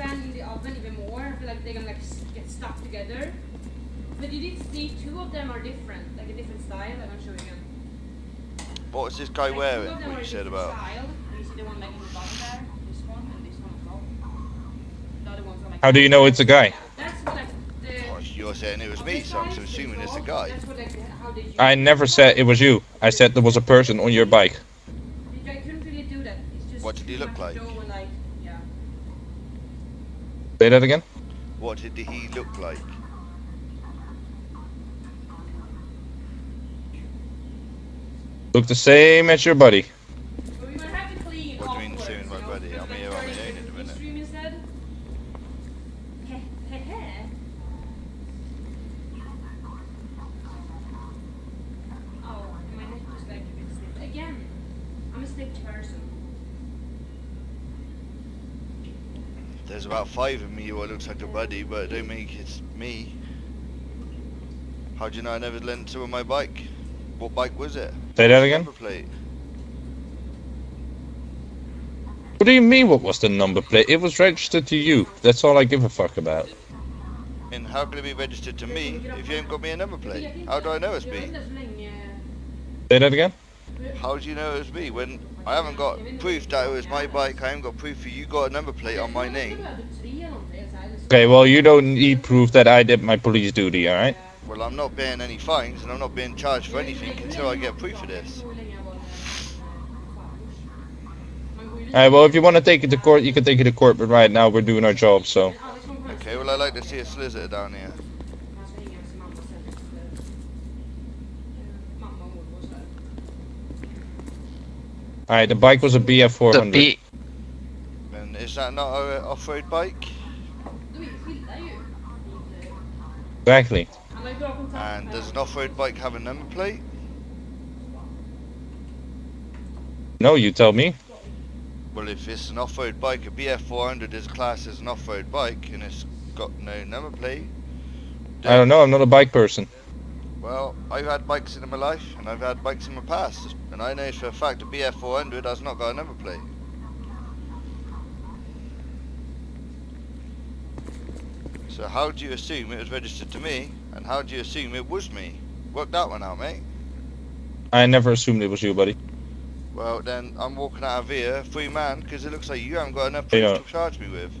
expand in the oven even more, I feel like they're gonna like get stuck together. But you did see two of them are different, like a different style. I'm gonna show you again. What was this guy Like, wearing? Two What you said about? Style. You see the one like in the bottom there, this one and this one as well. The other ones like. How do you know it's a guy? That's what like the. Oh, you're saying it was me, so I'm assuming it's a guy. That's what like how did you? I never said it was you. I said there was a person on your bike. I couldn't really do that. It's just What did he look much like? dough and, like, yeah. Say that again. What did he look like? Look the same as your buddy. But we're gonna have to clean What do you mean, afterwards, same as my buddy? I'm here on my own in a into minute. stream instead. Heh, heh, heh. Oh, my neck was like a bit stiff. Again, I'm a stiff person. There's about five of me who looks like a buddy, but it don't make it's me. How do you know I never lent to on my bike? What bike was it? Say that again. Number plate. What do you mean? What was the number plate? It was registered to you. That's all I give a fuck about. And how can it be registered to me if you ain't got me a number plate? How do I know it's Jag vet me? inte. Say that again. How do you know it was me when I haven't got proof that it was my bike? I haven't got proof that you got a number plate on my name. Okay, well you don't need proof that I did my police duty, alright? Well, I'm not paying any fines and I'm not being charged for anything until I get proof of this. Alright, well if you want to take it to court, you can take it to court, but right now we're doing our job, so. Okay, well I'd like to see a solicitor down here. Alright, the bike was a BF400. B And is that not an off-road bike? Exactly. And does an off-road bike have a number plate? No, you tell me. Well, if it's an off-road bike, a BF400 is classed as an off-road bike and it's got no number plate. I don't know, I'm not a bike person. Well, I've had bikes in my life and I've had bikes in my past, and I know for a fact a BF400 has not got a number plate. So how do you assume it was registered to me, and how do you assume it was me? Work that one out, mate. I never assumed it was you, buddy. Well, then I'm walking out of here free man because it looks like you haven't got enough proof uh, to charge me with.